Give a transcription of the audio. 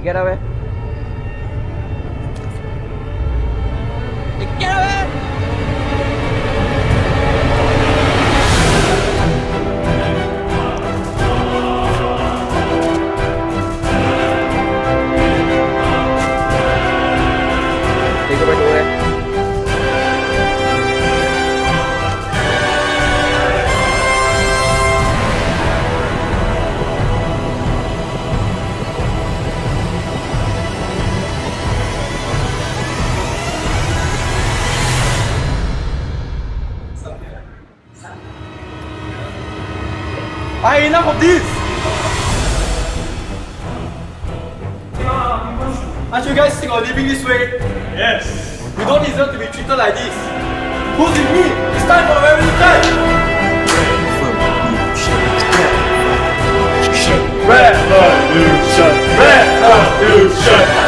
siquiera ves. Enough of this! Aren't you guys sick of living this way? Yes. We don't deserve to be treated like this. Who's in me? It's time for a! Revolution! Revolution! Revolution! Revolution!